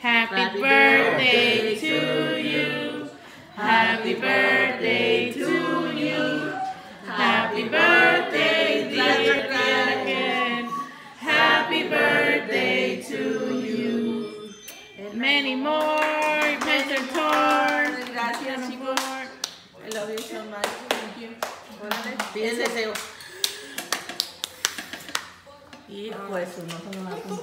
Happy, Happy birthday, birthday to you. Happy birthday to you. Happy birthday, dear Raquel. Happy birthday to you. And many more. Mr. Tor. Gracias, chicos. I love you so much. Thank you. Pídense. Hijo, eso no se me va a cumplir.